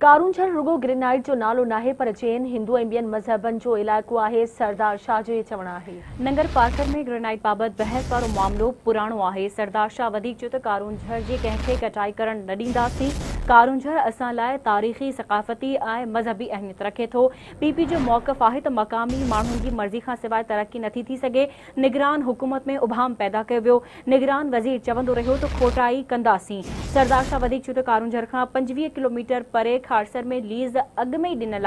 कारूंझर रुगो ग्रेनाइट जो नालो नाहे, पर चेन हिंदू ऐं ॿियनि मज़हबनि जो इलाइक़ो आहे, सरदार शाह जो चवणु आहे। नंगर पार्कर में ग्रेनाइट बाबति बहस वारो मामिलो पुराणो आहे। सरदार शाह वधीक कारूंझर जी कंहिंखे कटाई करणु न ॾींदासीं। कारूंझर, असां लाइ तारीख़ी सक़ाफ़ती मज़हबी अहमियत रखे तो पी पी जो मौक़फ़ है त मक़ामी माण्हुनि की मर्ज़ी खां सवाइ तरक़ी नथी थी निगरान हुकूमत में उभाम पैदा वियो। निगरान वज़ीर चवन रो तो खोटाई कंदासीं। सरदार शाह वधीक त कारूंझर खां किलोमीटर परे खारसर में लीज़ अॻु में ई ॾिनल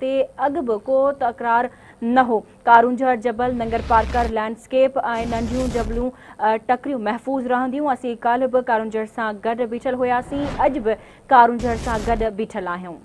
ते अॻु बि को तकरार न हो कारूंझर जबल नंगर पार्कर लैंडस्केप ऐं जबलूं टकरियूं महफ़ूज़ रहंदियूं असीं कल्ह बि कारूंझर सां गॾु बीठल हुयासीं अॼु बि कारूंझर सां गॾु बीठल आहियूं